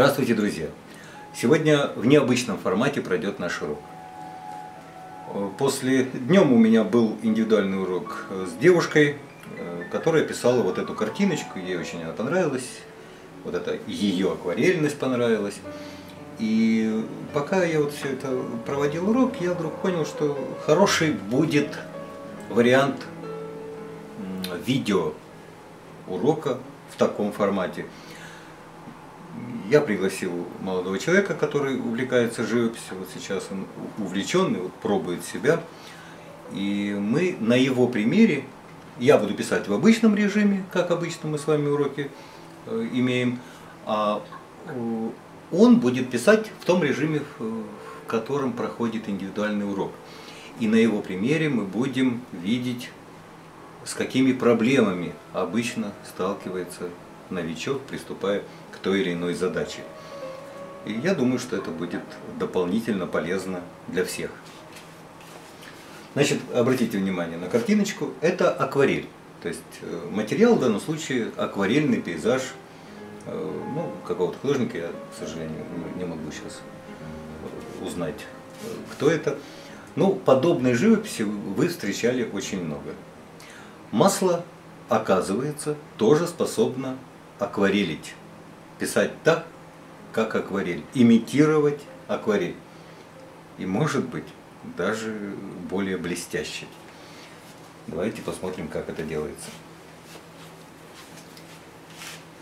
Здравствуйте, друзья! Сегодня в необычном формате пройдет наш урок. После днем у меня был индивидуальный урок с девушкой, которая писала вот эту картиночку, ей очень она понравилась, вот эта ее акварельность понравилась. И пока я вот все это проводил урок, я вдруг понял, что хороший будет вариант видео урока в таком формате я пригласил молодого человека, который увлекается живописью, вот сейчас он увлеченный, вот пробует себя. И мы на его примере, я буду писать в обычном режиме, как обычно мы с вами уроки э, имеем, а он будет писать в том режиме, в котором проходит индивидуальный урок. И на его примере мы будем видеть, с какими проблемами обычно сталкивается новичок, приступая к той или иной задаче. И я думаю, что это будет дополнительно полезно для всех. Значит, обратите внимание на картиночку. Это акварель. То есть э, материал в данном случае акварельный пейзаж э, ну, какого-то художника, я, к сожалению, не могу сейчас узнать, э, кто это. Ну, подобной живописи вы встречали очень много. Масло, оказывается, тоже способно акварелить. Писать так, как акварель. Имитировать акварель. И может быть даже более блестяще. Давайте посмотрим, как это делается.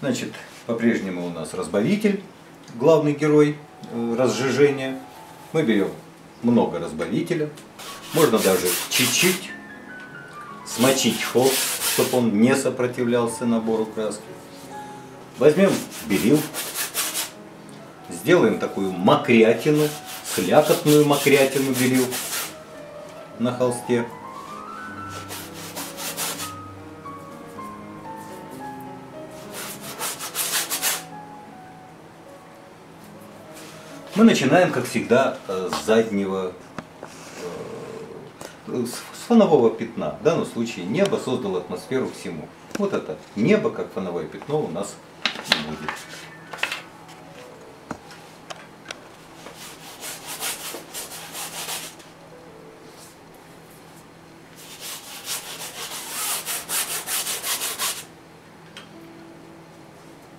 Значит, по-прежнему у нас разбавитель, главный герой э, разжижения. Мы берем много разбавителя. Можно даже чуть-чуть смочить холст, чтобы он не сопротивлялся набору краски. Возьмем белил, сделаем такую мокрятину, слякотную мокрятину белил на холсте. Мы начинаем, как всегда, э, с заднего, э, с фонового пятна. В данном случае небо создало атмосферу всему. Вот это небо, как фоновое пятно, у нас будет.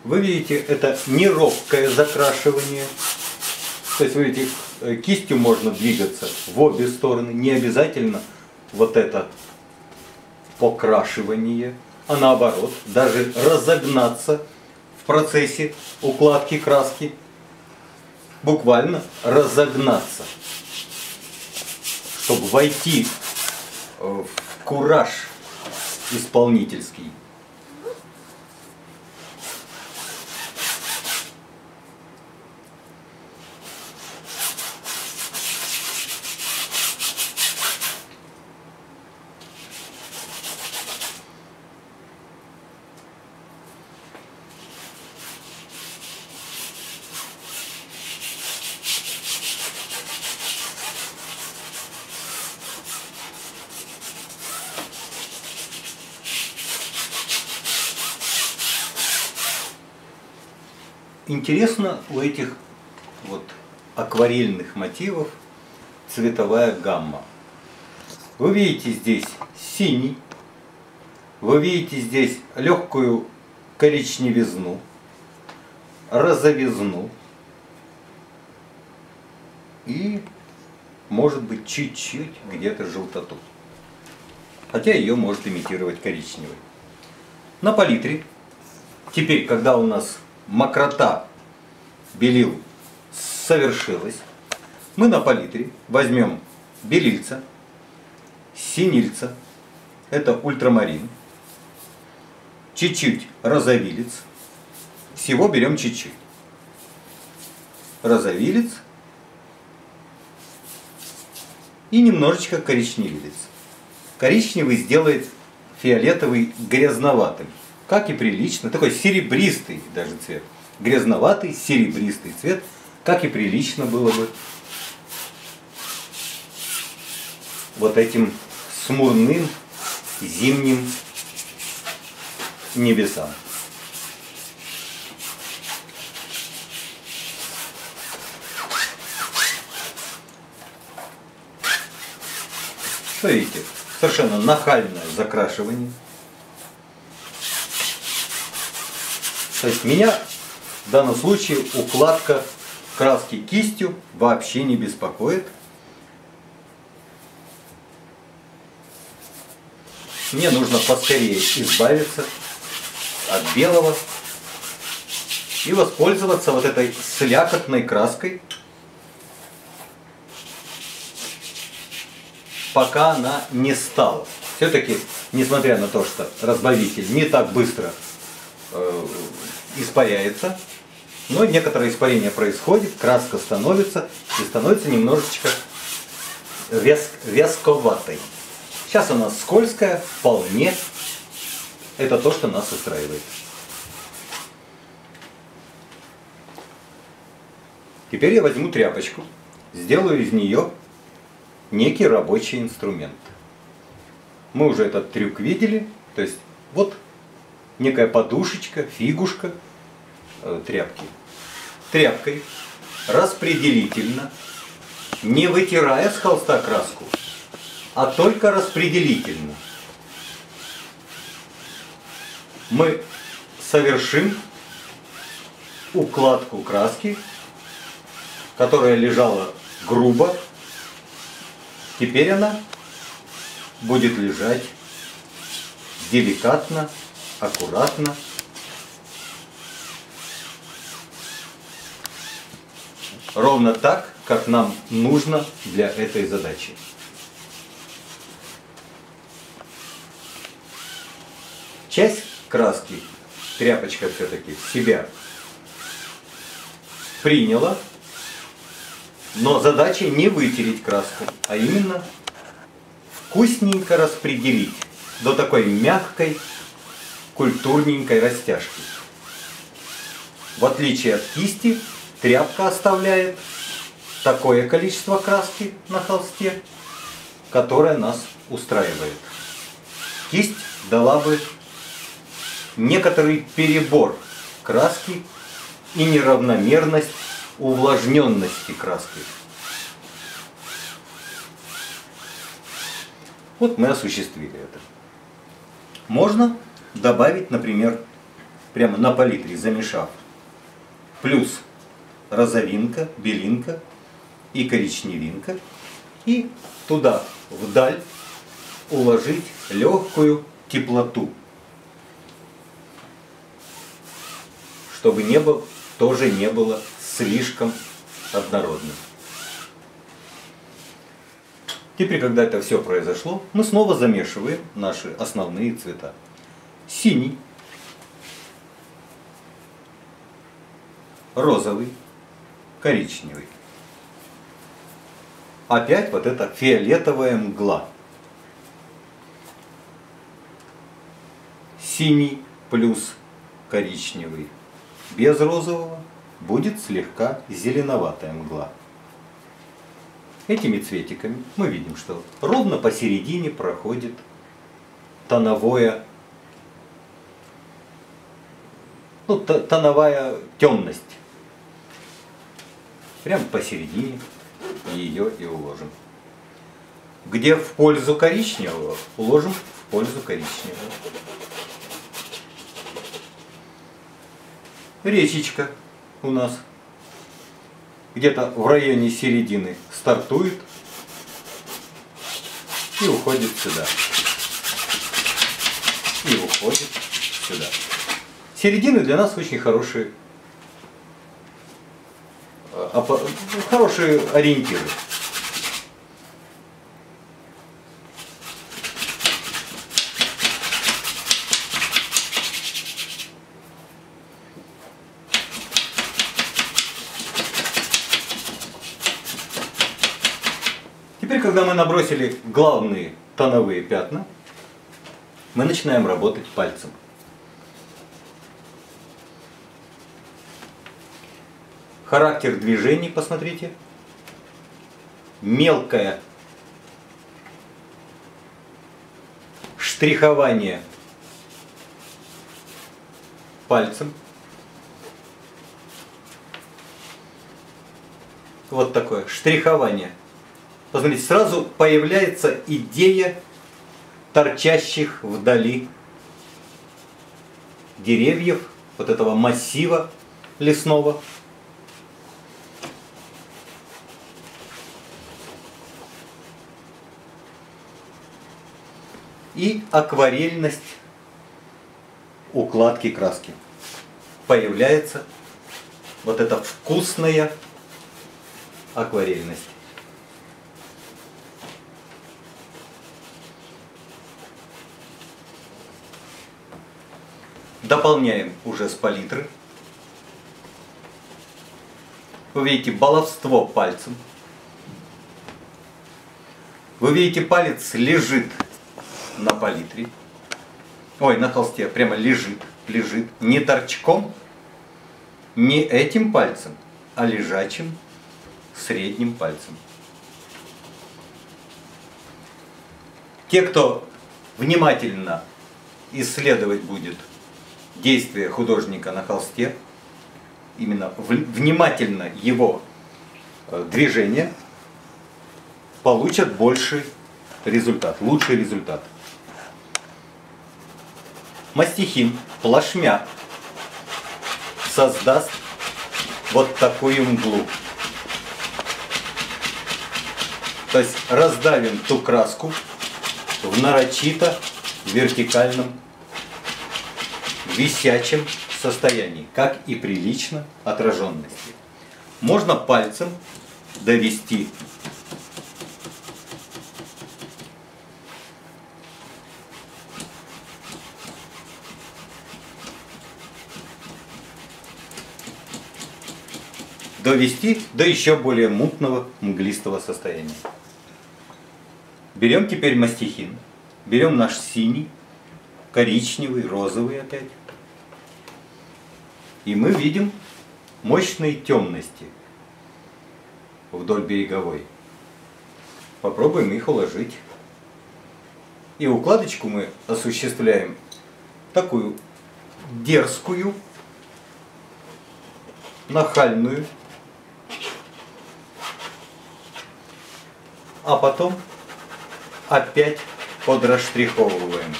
Вы видите, это не робкое закрашивание. То есть, вы видите, э, кистью можно двигаться в обе стороны. Не обязательно вот это покрашивание, а наоборот, даже разогнаться процессе укладки краски буквально разогнаться, чтобы войти в кураж исполнительский. Интересно у этих вот акварельных мотивов цветовая гамма. Вы видите здесь синий, вы видите здесь легкую коричневизну, розовизну и, может быть, чуть-чуть где-то желтоту. Хотя ее может имитировать коричневый. На палитре, теперь, когда у нас мокрота белил совершилась, мы на палитре возьмем белильца, синильца, это ультрамарин, чуть-чуть розовилец, всего берем чуть-чуть. розовилец и немножечко коричневилец. Коричневый сделает фиолетовый грязноватым, как и прилично, такой серебристый даже цвет. Грязноватый, серебристый цвет, как и прилично было бы вот этим смурным зимним небесам. Смотрите, совершенно нахальное закрашивание. То есть меня в данном случае укладка краски кистью вообще не беспокоит. Мне нужно поскорее избавиться от белого и воспользоваться вот этой слякотной краской, пока она не стала. Все-таки, несмотря на то, что разбавитель не так быстро э, испаряется, но некоторое испарение происходит, краска становится и становится немножечко вяз, вязковатой. Сейчас она скользкая, вполне. Это то, что нас устраивает. Теперь я возьму тряпочку, сделаю из нее некий рабочий инструмент. Мы уже этот трюк видели, то есть вот некая подушечка, фигушка э, тряпки. Тряпкой распределительно, не вытирая с холста краску, а только распределительно. Мы совершим укладку краски, которая лежала грубо. Теперь она будет лежать деликатно, аккуратно. Ровно так, как нам нужно для этой задачи. часть краски, тряпочка все-таки, себя приняла, но задача не вытереть краску, а именно вкусненько распределить до такой мягкой, культурненькой растяжки. В отличие от кисти, тряпка оставляет такое количество краски на холсте, которое нас устраивает. Кисть дала бы некоторый перебор краски и неравномерность увлажненности краски. Вот мы осуществили это. Можно добавить, например, прямо на палитре, замешав, плюс розовинка, белинка и коричневинка, и туда вдаль уложить легкую теплоту. чтобы небо тоже не было слишком однородным. Теперь, когда это все произошло, мы снова замешиваем наши основные цвета. Синий, розовый, коричневый. Опять вот эта фиолетовая мгла. Синий плюс коричневый без розового будет слегка зеленоватая мгла. Этими цветиками мы видим, что ровно посередине проходит тоновое, ну, тоновая темность. Прямо посередине ее и уложим. Где в пользу коричневого, уложим в пользу коричневого. речечка у нас где-то в районе середины стартует и уходит сюда. И уходит сюда. Середины для нас очень хорошие, а хорошие ориентиры. Теперь, когда мы набросили главные тоновые пятна, мы начинаем работать пальцем. Характер движений, посмотрите. Мелкое штрихование пальцем. Вот такое штрихование. Посмотрите, сразу появляется идея торчащих вдали деревьев, вот этого массива лесного. И акварельность укладки краски. Появляется вот эта вкусная акварельность. Дополняем уже с палитры. Вы видите баловство пальцем. Вы видите, палец лежит на палитре. Ой, на холсте прямо лежит, лежит. Не торчком, не этим пальцем, а лежачим средним пальцем. Те, кто внимательно исследовать будет действие художника на холсте, именно внимательно его э, движение, получат больший результат, лучший результат. Мастихин плашмя создаст вот такую мглу. То есть раздавим ту краску в нарочито вертикальном висячем состоянии, как и прилично отраженности. Можно пальцем довести довести до еще более мутного, мглистого состояния. Берем теперь мастихин, берем наш синий, коричневый, розовый опять, и мы видим мощные темности вдоль береговой. Попробуем их уложить. И укладочку мы осуществляем такую дерзкую, нахальную, а потом опять подрасштриховываем.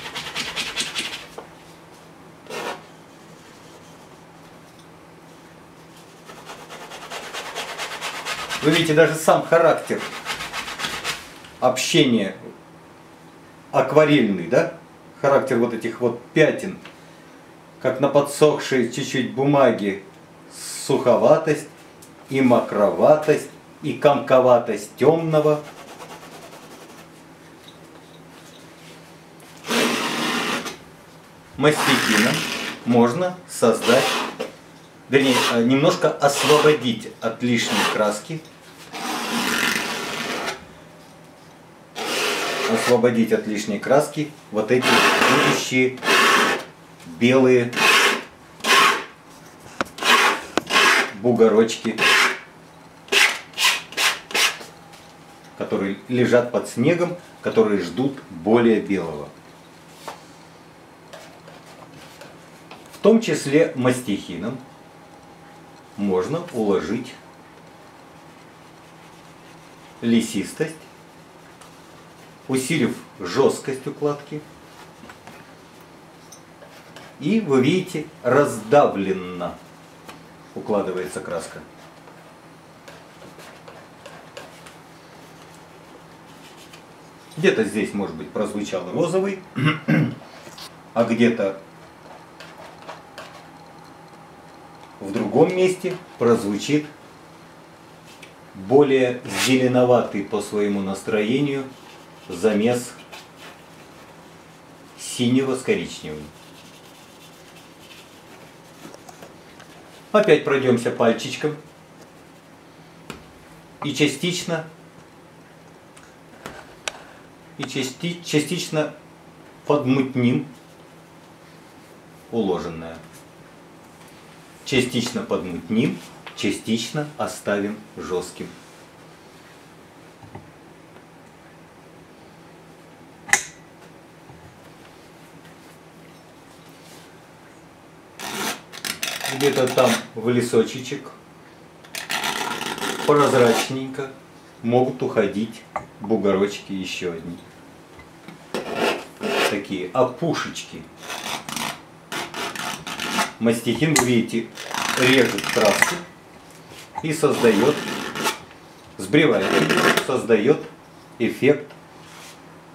Вы видите, даже сам характер общения акварельный, да? Характер вот этих вот пятен, как на подсохшей чуть-чуть бумаге, суховатость и мокроватость и комковатость темного. Мастихином можно создать вернее, э, немножко освободить от лишней краски. Освободить от лишней краски вот эти будущие белые бугорочки, которые лежат под снегом, которые ждут более белого. Том числе мастихином можно уложить лесистость, усилив жесткость укладки. И вы видите, раздавленно укладывается краска. Где-то здесь, может быть, прозвучал розовый, а где-то в другом месте прозвучит более зеленоватый по своему настроению замес синего с коричневым. Опять пройдемся пальчиком и частично и части, частично подмутним уложенное. Частично подмутним, частично оставим жестким. Где-то там в лесочечек прозрачненько могут уходить бугорочки еще одни. Такие опушечки. Мастихин, вы видите, режет краску и создает, сбривает, создает эффект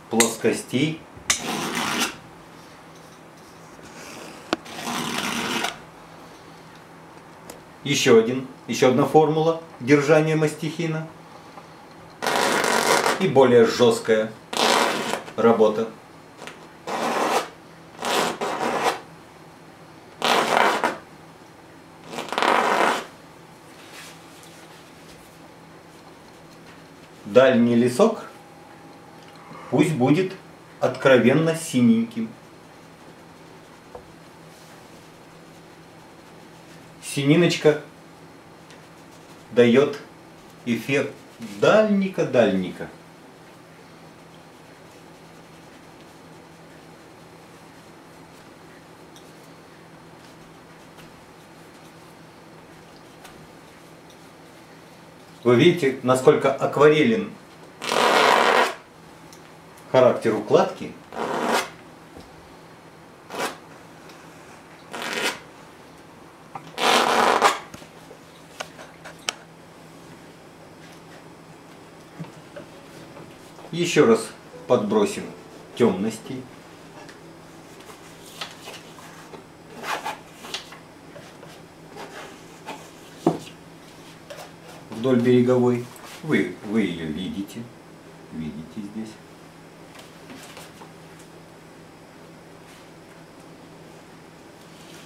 плоскостей Еще один, еще одна формула держания мастихина. И более жесткая работа. Дальний лесок пусть будет откровенно синеньким. сининочка дает эффект дальника-дальника. Вы видите, насколько акварелен характер укладки – Еще раз подбросим темности. Вдоль береговой. Вы, вы ее видите. Видите здесь.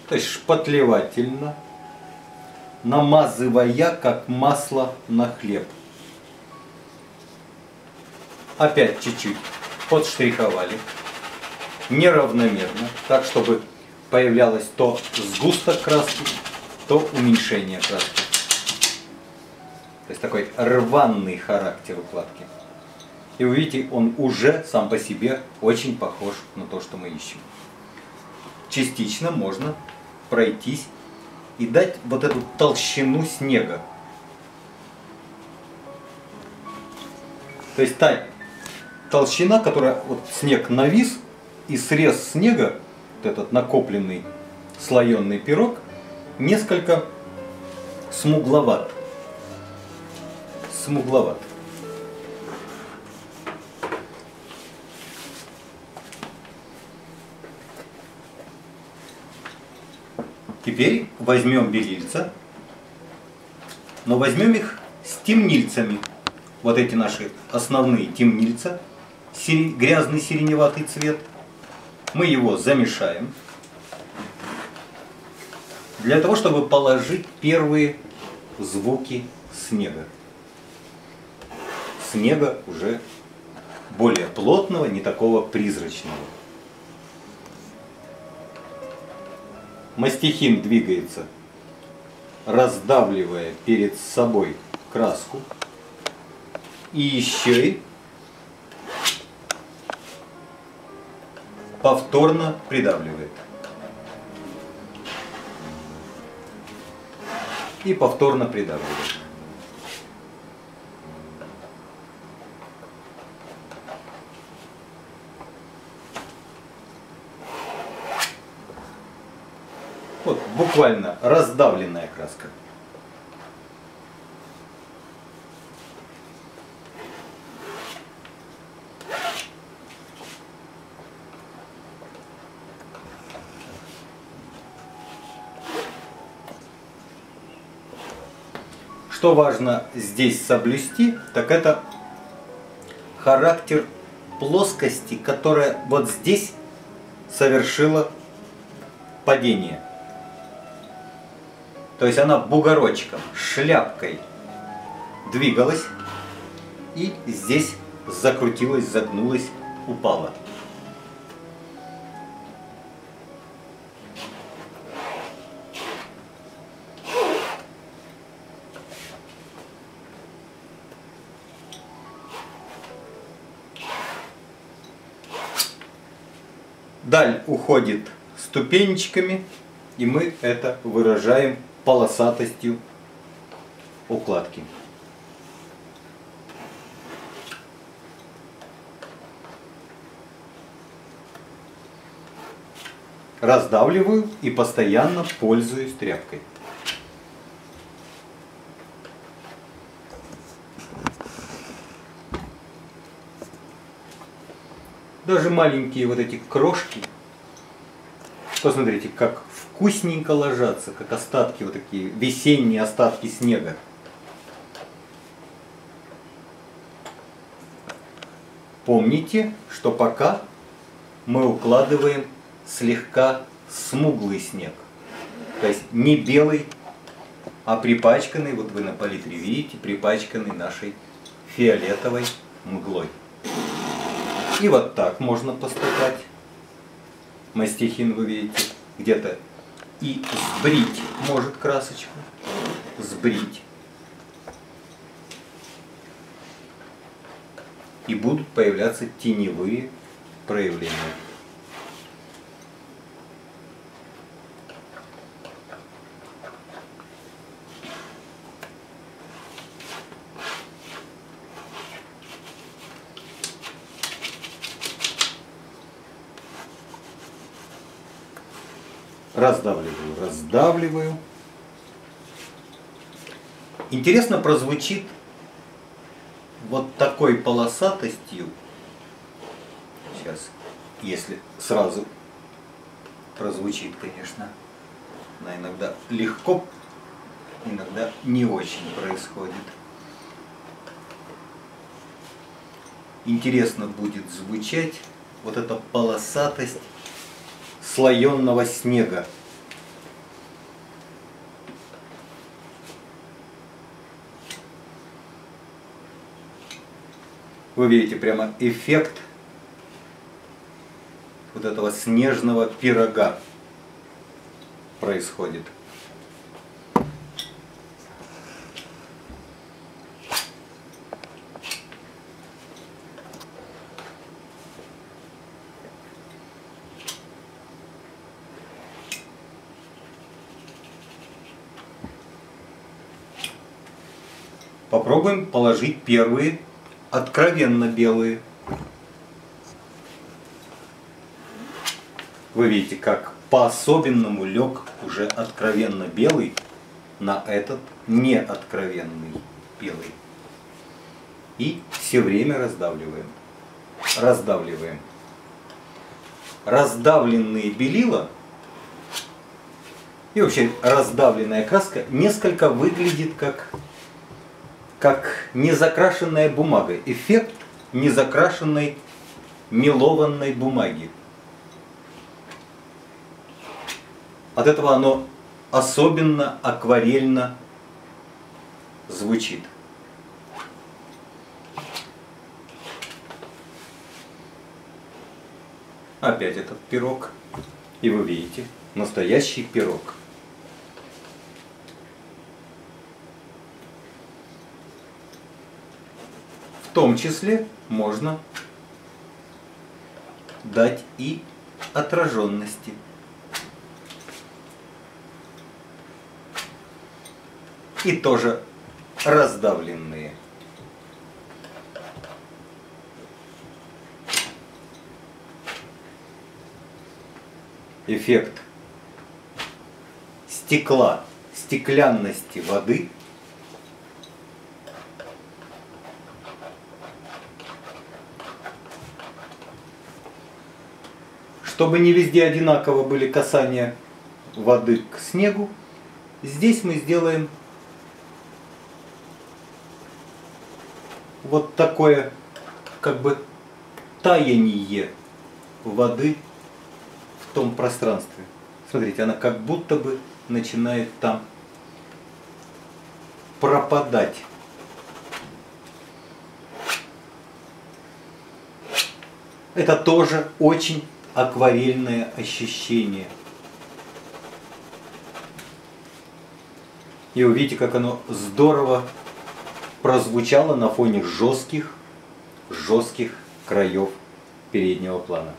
То есть шпатлевательно, намазывая как масло на хлеб опять чуть-чуть подштриховали, неравномерно, так чтобы появлялось то сгусток краски, то уменьшение краски. То есть такой рваный характер укладки. И вы видите, он уже сам по себе очень похож на то, что мы ищем. Частично можно пройтись и дать вот эту толщину снега. То есть та толщина, которая вот снег навис, и срез снега, вот этот накопленный слоеный пирог, несколько смугловат. Смугловат. Теперь возьмем белильца, но возьмем их с темнильцами. Вот эти наши основные темнильца – грязный сиреневатый цвет. Мы его замешаем. Для того, чтобы положить первые звуки снега. Снега уже более плотного, не такого призрачного. Мастихин двигается, раздавливая перед собой краску. И еще и повторно придавливает. И повторно придавливает. Вот буквально раздавленная краска. Что важно здесь соблюсти, так это характер плоскости, которая вот здесь совершила падение. То есть она бугорочком, шляпкой двигалась и здесь закрутилась, загнулась упала. Даль уходит ступенечками, и мы это выражаем полосатостью укладки. Раздавливаю и постоянно пользуюсь тряпкой. Даже маленькие вот эти крошки, посмотрите, как вкусненько ложатся, как остатки, вот такие весенние остатки снега. Помните, что пока мы укладываем слегка смуглый снег. То есть не белый, а припачканный, вот вы на палитре видите, припачканный нашей фиолетовой мглой. И вот так можно поступать. Мастихин вы видите, где-то и сбрить может красочку. Сбрить. И будут появляться теневые проявления. раздавливаю, раздавливаю. Интересно прозвучит вот такой полосатостью. Сейчас, если сразу прозвучит, конечно, она иногда легко, иногда не очень происходит. Интересно будет звучать вот эта полосатость слоенного снега. Вы видите прямо эффект вот этого снежного пирога происходит. Попробуем положить первые откровенно белые. Вы видите, как по-особенному лег уже откровенно белый на этот неоткровенный белый. И все время раздавливаем. Раздавливаем. Раздавленные белила и вообще раздавленная краска несколько выглядит как как незакрашенная бумага, эффект незакрашенной мелованной бумаги. От этого оно особенно акварельно звучит. Опять этот пирог. И вы видите, настоящий пирог. Том числе можно дать и отраженности. И тоже раздавленные. Эффект стекла, стеклянности воды – Чтобы не везде одинаково были касания воды к снегу, здесь мы сделаем вот такое как бы таяние воды в том пространстве. Смотрите, она как будто бы начинает там пропадать. Это тоже очень акварельное ощущение. И увидите, как оно здорово прозвучало на фоне жестких, жестких краев переднего плана.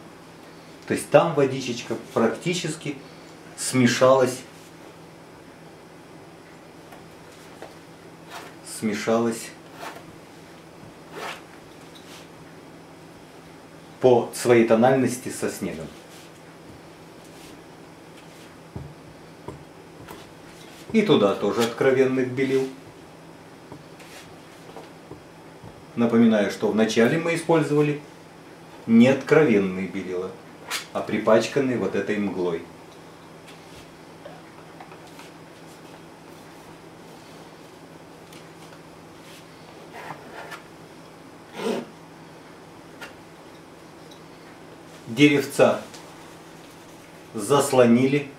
То есть там водичечка практически смешалась, смешалась по своей тональности со снегом. И туда тоже откровенных белил. Напоминаю, что вначале мы использовали не откровенные белила, а припачканные вот этой мглой. Деревца заслонили,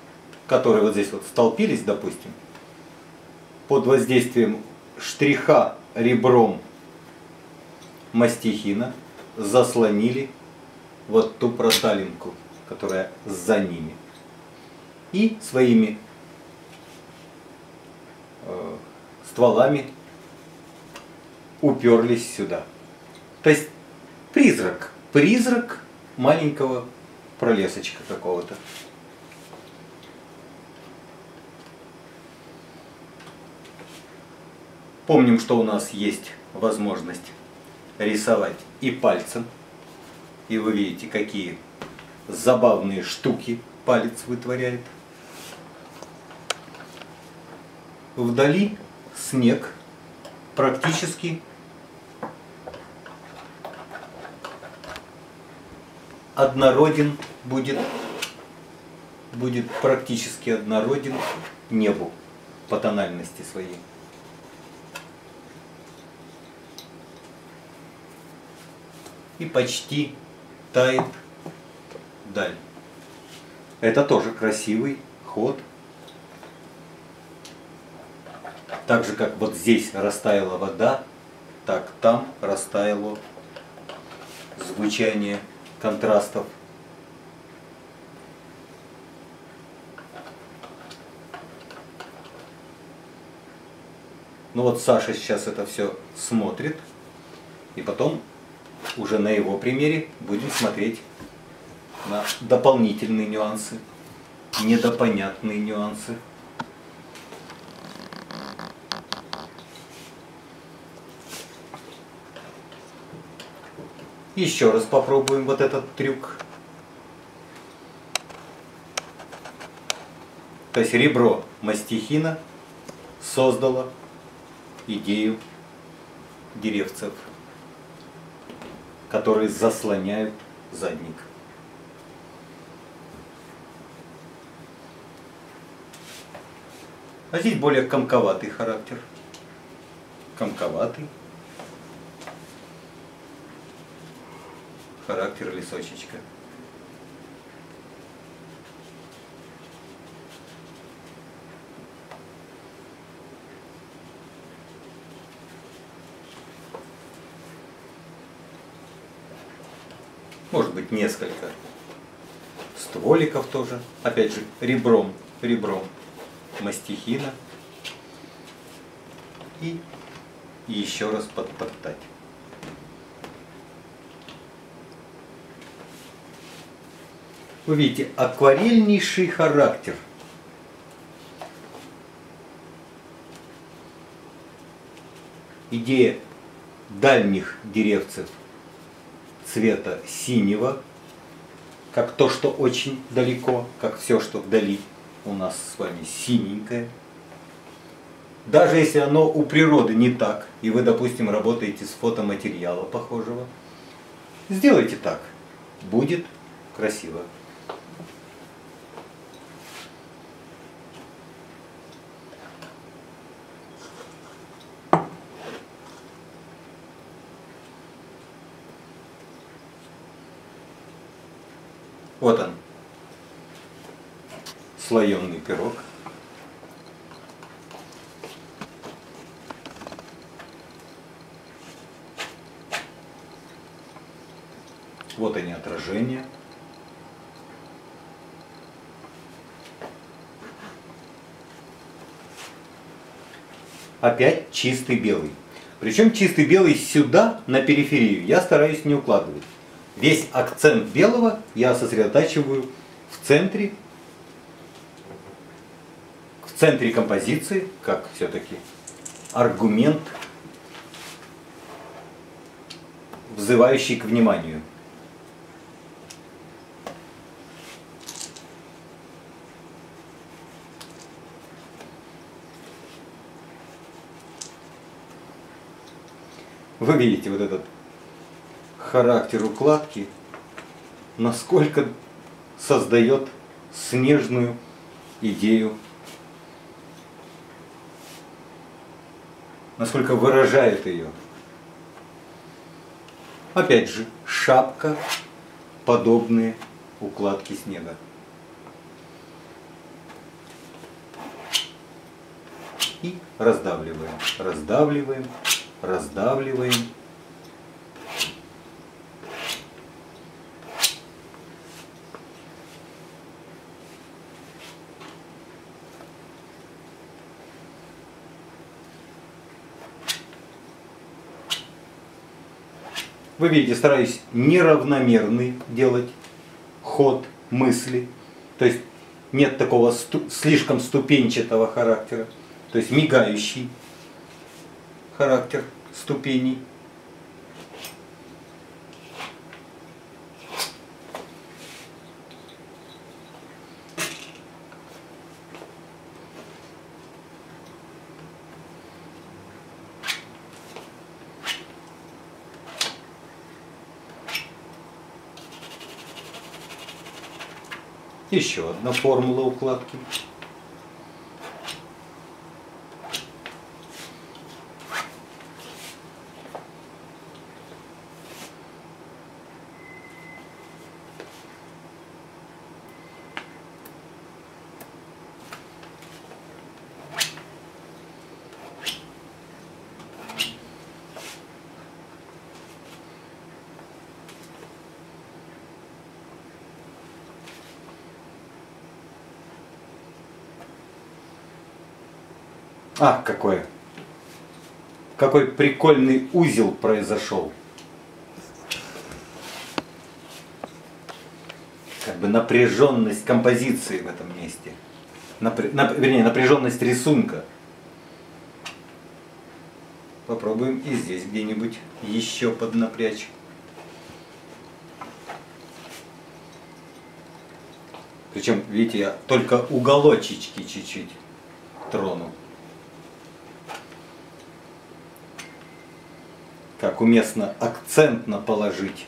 которые вот здесь вот столпились, допустим, под воздействием штриха ребром мастихина заслонили вот ту проталинку, которая за ними. И своими э, стволами уперлись сюда. То есть призрак, призрак маленького пролесочка какого-то. Помним, что у нас есть возможность рисовать и пальцем. И вы видите, какие забавные штуки палец вытворяет. Вдали снег практически однороден будет, будет практически однороден небу по тональности своей. И почти тает даль. Это тоже красивый ход. Так же, как вот здесь растаяла вода, так там растаяло звучание контрастов. Ну вот Саша сейчас это все смотрит, и потом уже на его примере будем смотреть на дополнительные нюансы, недопонятные нюансы. Еще раз попробуем вот этот трюк. То есть ребро мастихина создало идею деревцев которые заслоняют задник. А здесь более комковатый характер. Комковатый. Характер лесочечка. может быть несколько стволиков тоже, опять же ребром, ребром мастихина и еще раз подтоптать. Вы видите, акварельнейший характер. Идея дальних деревцев цвета синего, как то, что очень далеко, как все, что вдали у нас с вами синенькое. Даже если оно у природы не так, и вы, допустим, работаете с фотоматериала похожего, сделайте так, будет красиво. Вот он, слоеный пирог. Вот они отражения. Опять чистый белый. Причем чистый белый сюда, на периферию, я стараюсь не укладывать. Весь акцент белого я сосредотачиваю в центре, центре композиции, как все-таки аргумент, взывающий к вниманию. Вы видите вот этот характер укладки, насколько создает снежную идею, насколько выражает ее. Опять же, шапка, подобные укладки снега. И раздавливаем, раздавливаем, раздавливаем. Вы видите, стараюсь неравномерный делать ход мысли. То есть нет такого сту слишком ступенчатого характера. То есть мигающий характер ступеней. Еще одна формула укладки. А, какой, какой прикольный узел произошел. Как бы напряженность композиции в этом месте. Напр... Нап... Вернее, напряженность рисунка. Попробуем и здесь где-нибудь еще поднапрячь. Причем, видите, я только уголочечки чуть-чуть трону. Как уместно акцентно положить.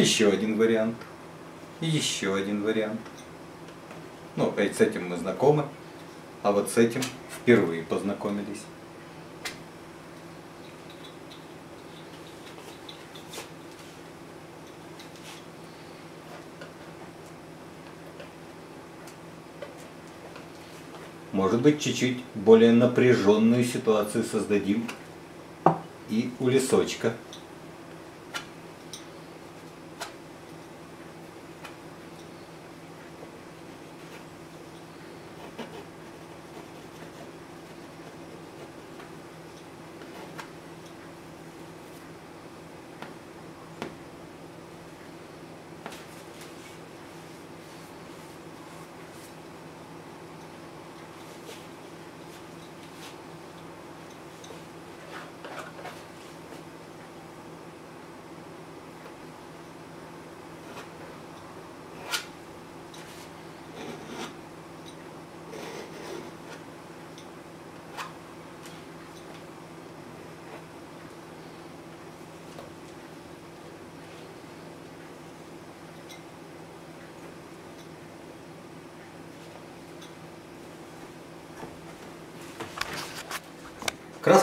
Еще один вариант. Еще один вариант. Ну, опять с этим мы знакомы, а вот с этим впервые познакомились. Может быть, чуть-чуть более напряженную ситуацию создадим и у лесочка.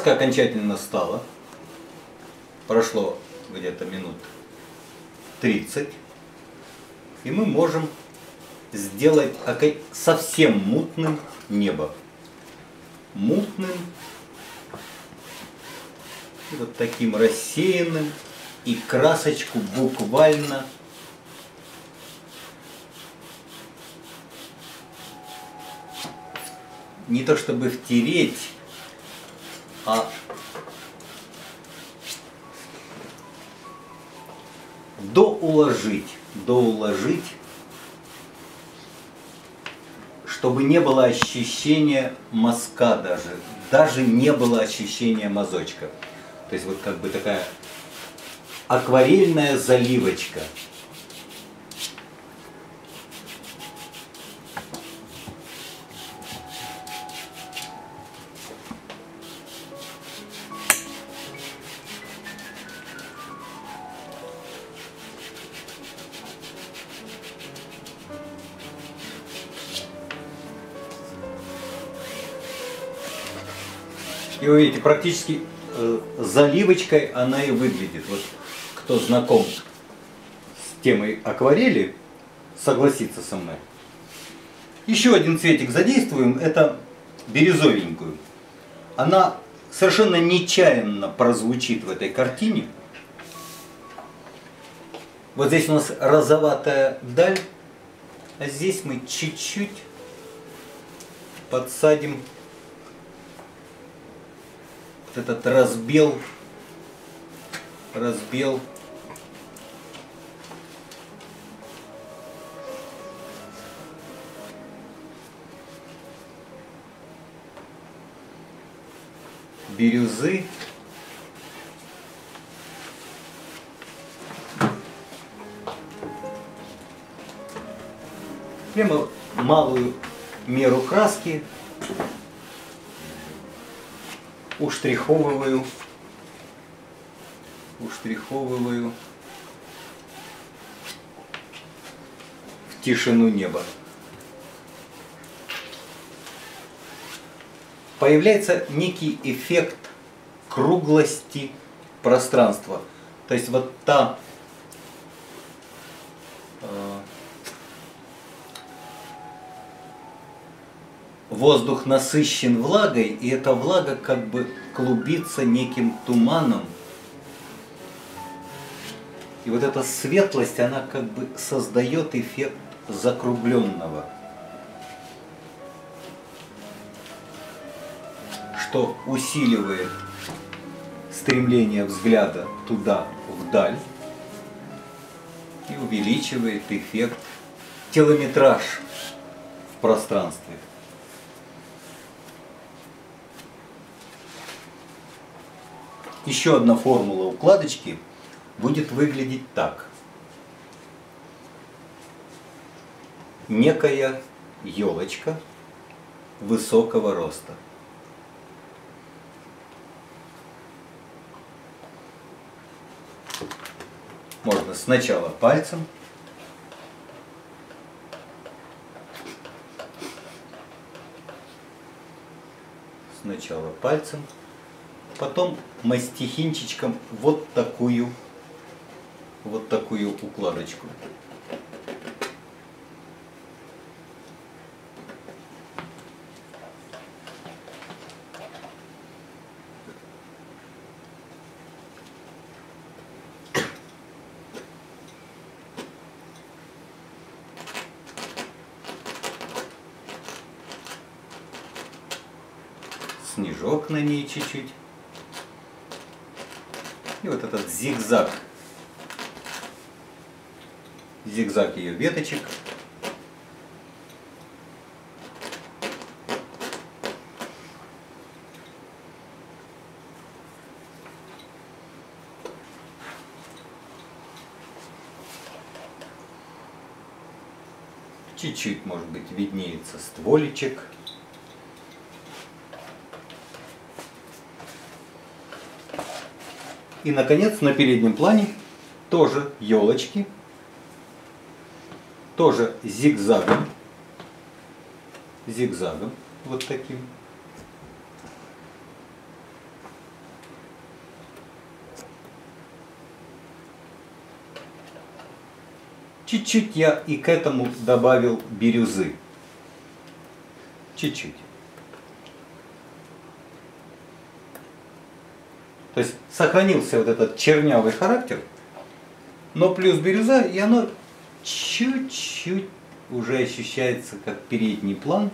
Краска окончательно стала. Прошло где-то минут 30. И мы можем сделать совсем мутным небо. Мутным, вот таким рассеянным, и красочку буквально не то чтобы втереть, а доуложить, доуложить, чтобы не было ощущения мазка даже, даже не было ощущения мазочка. То есть вот как бы такая акварельная заливочка – Вы видите, практически э, заливочкой она и выглядит. Вот кто знаком с темой акварели, согласится со мной. Еще один цветик задействуем, это бирюзовенькую. Она совершенно нечаянно прозвучит в этой картине. Вот здесь у нас розоватая даль, а здесь мы чуть-чуть подсадим этот разбел, разбел бирюзы. Прямо малую меру краски уштриховываю, уштриховываю в тишину неба. Появляется некий эффект круглости пространства. То есть вот та воздух насыщен влагой, и эта влага как бы клубится неким туманом. И вот эта светлость, она как бы создает эффект закругленного. Что усиливает стремление взгляда туда, вдаль, и увеличивает эффект телометраж в пространстве. Еще одна формула укладочки будет выглядеть так. Некая елочка высокого роста. Можно сначала пальцем, сначала пальцем, Потом мастихинчичком вот такую, вот такую укладочку. снежок на ней чуть-чуть. И вот этот зигзаг, зигзаг ее веточек. Чуть-чуть, может быть, виднеется стволичек. И, наконец, на переднем плане тоже елочки, тоже зигзагом, зигзагом, вот таким. Чуть-чуть я и к этому добавил бирюзы. Чуть-чуть. То есть сохранился вот этот чернявый характер, но плюс бирюза, и оно чуть-чуть уже ощущается как передний план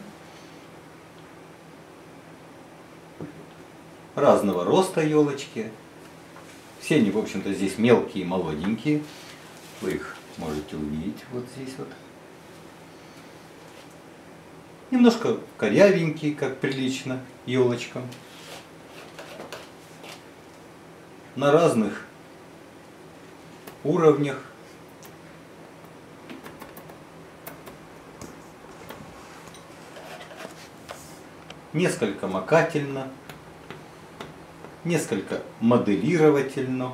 разного роста елочки. Все они, в общем-то, здесь мелкие, молоденькие. Вы их можете увидеть вот здесь вот. Немножко корявенький, как прилично, елочкам. На разных уровнях. Несколько макательно, несколько моделировательно.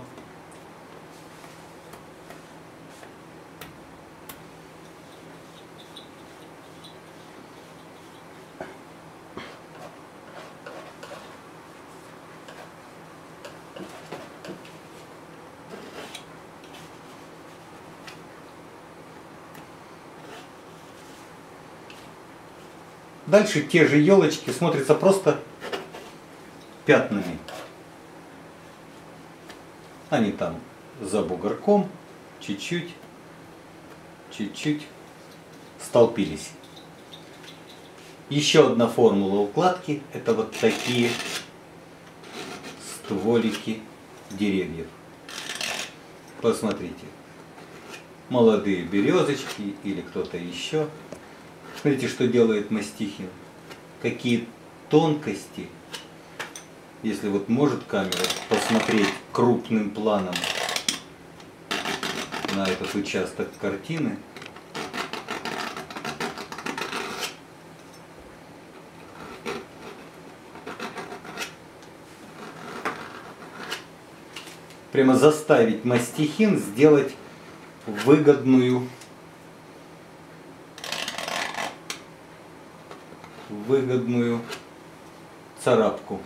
Дальше те же елочки смотрятся просто пятнами. Они там за бугорком, чуть-чуть, чуть-чуть столпились. Еще одна формула укладки – это вот такие стволики деревьев. Посмотрите. Молодые березочки или кто-то еще – Смотрите, что делает Мастихин. Какие тонкости, если вот может камера посмотреть крупным планом на этот участок картины, прямо заставить мастихин сделать выгодную выгодную царапку.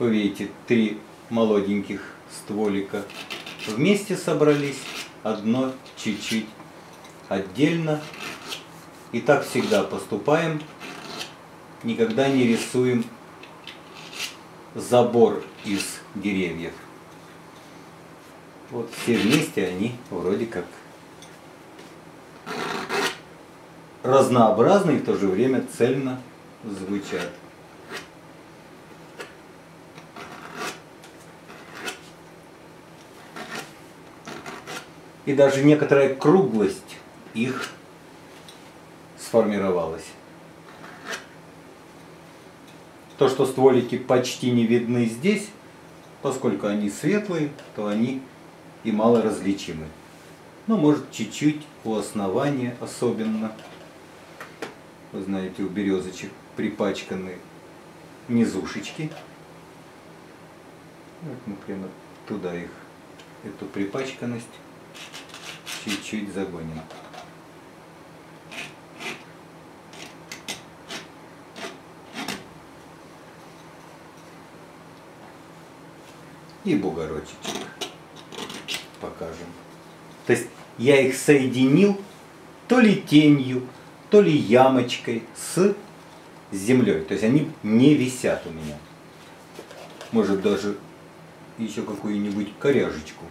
Вы видите, три молоденьких стволика вместе собрались, одно чуть-чуть отдельно. И так всегда поступаем, никогда не рисуем забор из деревьев. Вот все вместе они вроде как разнообразны и в то же время цельно звучат. И даже некоторая круглость их сформировалась. То, что стволики почти не видны здесь, поскольку они светлые, то они и мало различимы. Ну, может, чуть-чуть у основания особенно. Вы знаете, у березочек припачканы низушечки. Вот мы прямо туда их, эту припачканность чуть-чуть загоним. И бугорочек покажем. То есть я их соединил то ли тенью, то ли ямочкой с землей. То есть они не висят у меня. Может даже еще какую-нибудь коряжечку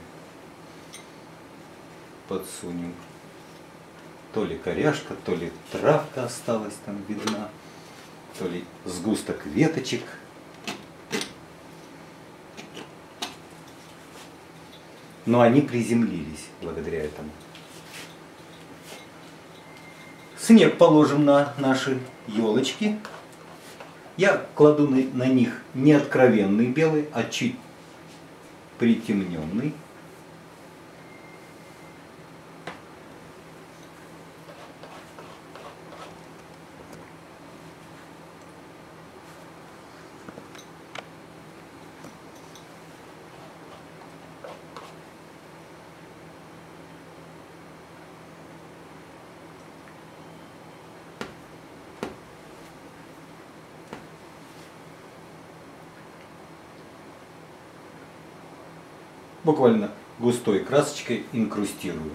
подсунем. То ли коряжка, то ли травка осталась там видна, то ли сгусток веточек – но они приземлились благодаря этому. Снег положим на наши елочки. Я кладу на, них не откровенный белый, а чуть притемненный. Буквально густой красочкой инкрустирую.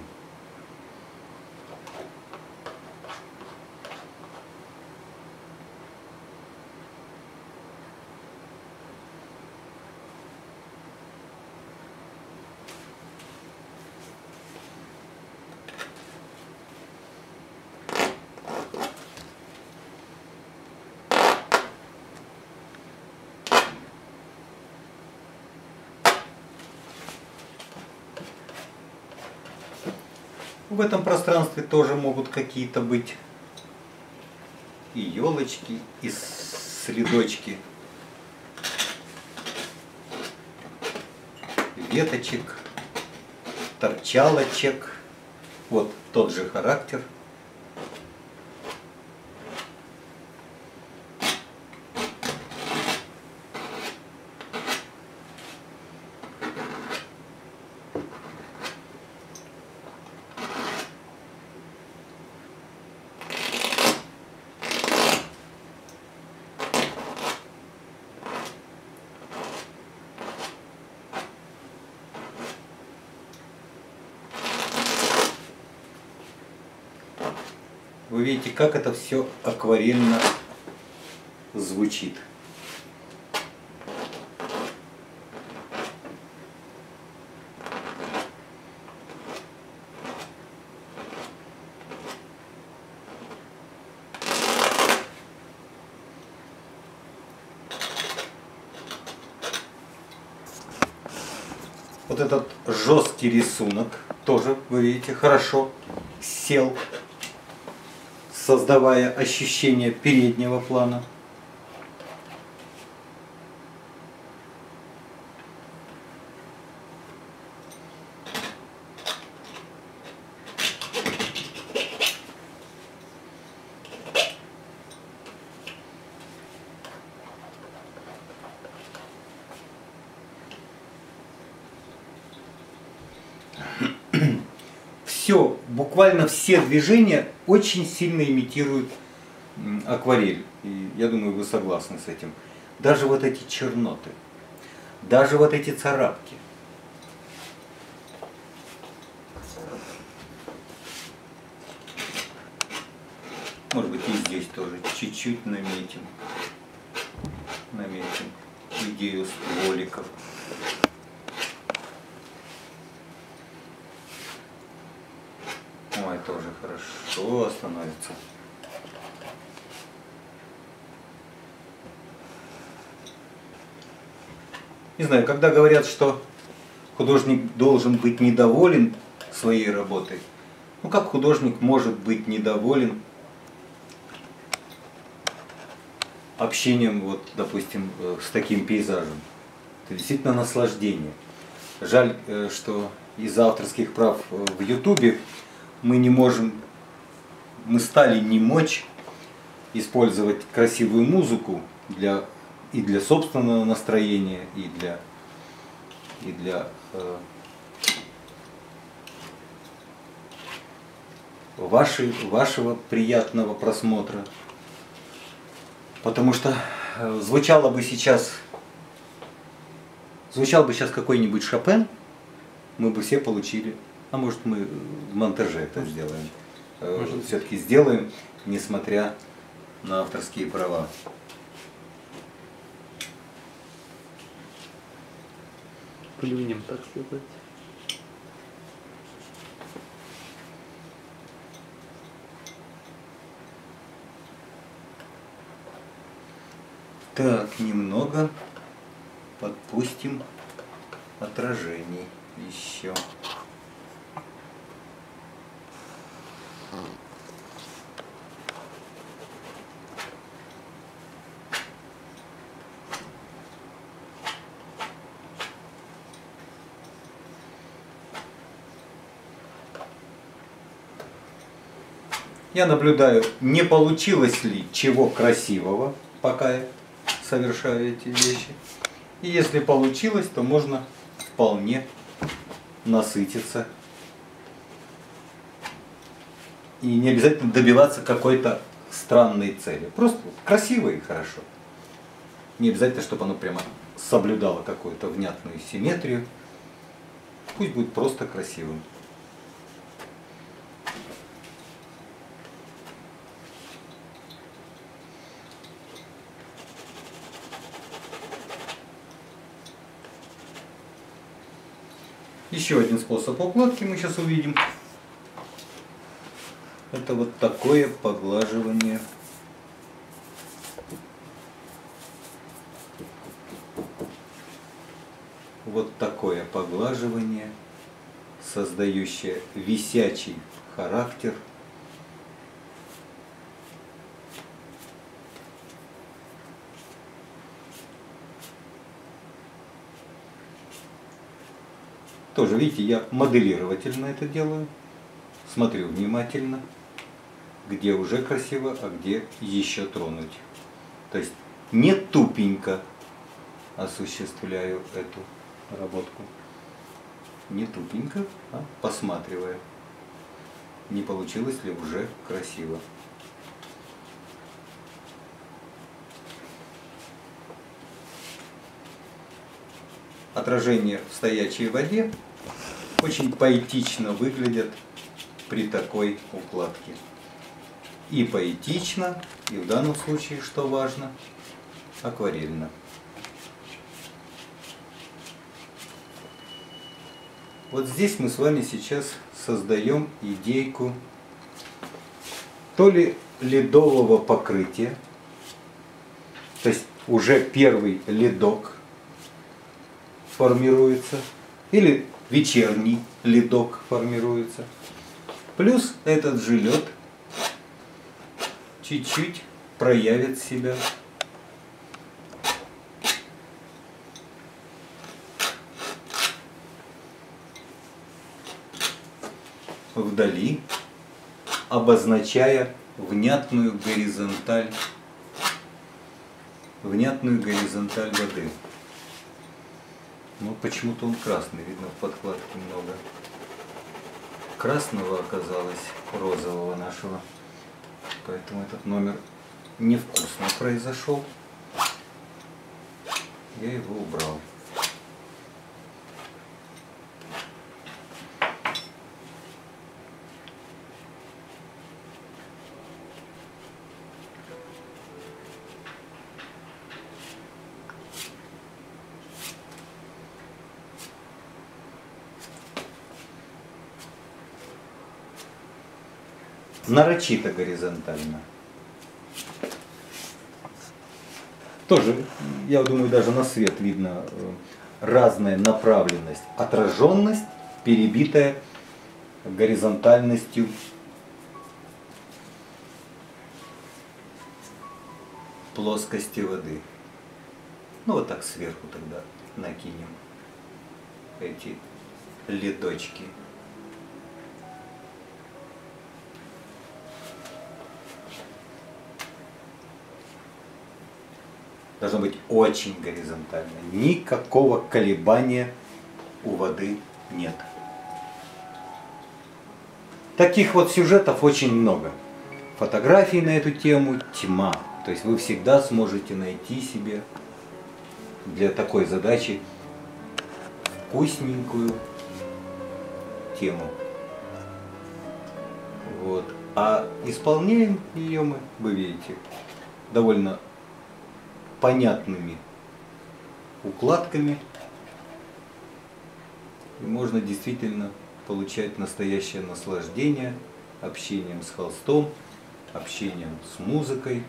В этом пространстве тоже могут какие-то быть и елочки, и следочки веточек, торчалочек. Вот тот же характер – Вы видите, как это все акварельно звучит. Вот этот жесткий рисунок тоже, вы видите, хорошо сел создавая ощущение переднего плана. Все, буквально все движения очень сильно имитируют акварель. И я думаю, вы согласны с этим. Даже вот эти черноты, даже вот эти царапки. Может быть и здесь тоже чуть-чуть наметим. Наметим идею стволиков. Тоже хорошо становится. Не знаю, когда говорят, что художник должен быть недоволен своей работой, ну как художник может быть недоволен общением, вот, допустим, э, с таким пейзажем? Это действительно наслаждение. Жаль, э, что из-за авторских прав э, в Ютубе мы не можем, мы стали не мочь использовать красивую музыку для, и для собственного настроения, и для, и для э, вашей, вашего приятного просмотра. Потому что э, звучало бы сейчас, звучал бы сейчас какой-нибудь Шопен, мы бы все получили а может мы в монтаже это сделаем. Э, Все-таки сделаем, несмотря на авторские права. Плюнем, так сказать. Так, немного подпустим отражений еще. Я наблюдаю, не получилось ли чего красивого, пока я совершаю эти вещи. И если получилось, то можно вполне насытиться. И не обязательно добиваться какой-то странной цели. Просто красиво и хорошо. Не обязательно, чтобы оно прямо соблюдало какую-то внятную симметрию. пусть будет просто красивым. Еще один способ укладки мы сейчас увидим. Это вот такое поглаживание. Вот такое поглаживание, создающее висячий характер. Тоже, видите, я моделировательно это делаю. Смотрю внимательно где уже красиво, а где еще тронуть. То есть не тупенько осуществляю эту работку. Не тупенько, а посматривая, не получилось ли уже красиво. Отражение в стоячей воде очень поэтично выглядят при такой укладке и поэтично, и в данном случае, что важно, акварельно. Вот здесь мы с вами сейчас создаем идейку то ли ледового покрытия, то есть уже первый ледок формируется, или вечерний ледок формируется. Плюс этот же лед – чуть-чуть проявит себя. Вдали, обозначая внятную горизонталь, внятную горизонталь воды. Ну, почему-то он красный, видно, в подкладке много. Красного оказалось, розового нашего. Поэтому этот номер невкусно произошел. Я его убрал. Нарочито горизонтально. Тоже, я думаю, даже на свет видно э, разная направленность, отраженность, перебитая горизонтальностью плоскости воды. Ну вот так сверху тогда накинем эти ледочки. Должно быть очень горизонтально. Никакого колебания у воды нет. Таких вот сюжетов очень много. Фотографий на эту тему тьма. То есть вы всегда сможете найти себе для такой задачи вкусненькую тему. Вот. А исполняем ее мы, вы видите, довольно понятными укладками. И можно действительно получать настоящее наслаждение общением с холстом, общением с музыкой,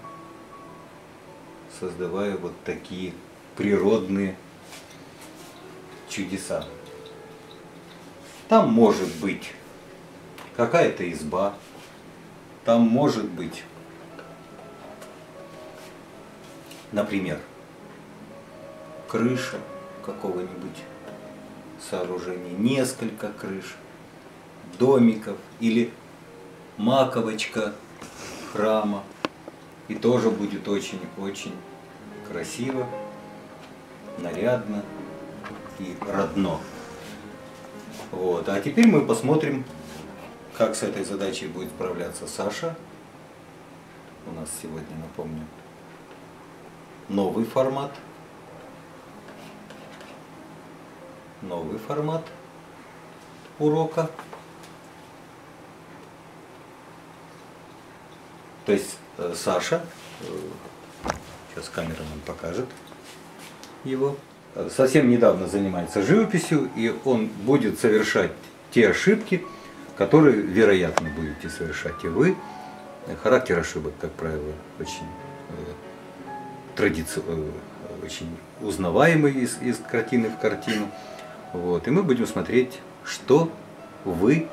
создавая вот такие природные чудеса. Там может быть какая-то изба, там может быть Например, крыша какого-нибудь сооружения, несколько крыш, домиков или маковочка храма. И тоже будет очень-очень красиво, нарядно и родно. Вот. А теперь мы посмотрим, как с этой задачей будет справляться Саша. У нас сегодня, напомню, новый формат, новый формат. урока. То есть э, Саша, э, сейчас камера нам покажет его, э, совсем недавно занимается живописью, и он будет совершать те ошибки, которые, вероятно, будете совершать и вы. Характер ошибок, как правило, очень традици... э, очень узнаваемый из, из картины в картину. Вот. И мы будем смотреть, что вы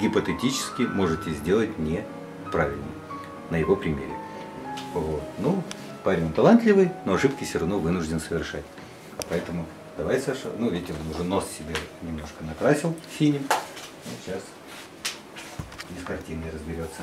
гипотетически можете сделать неправильно на его примере. Вот. Ну, парень талантливый, но ошибки все равно вынужден совершать. Поэтому давай, Саша, ну, видите, он уже нос себе немножко накрасил синим. Ну, сейчас из картины разберется.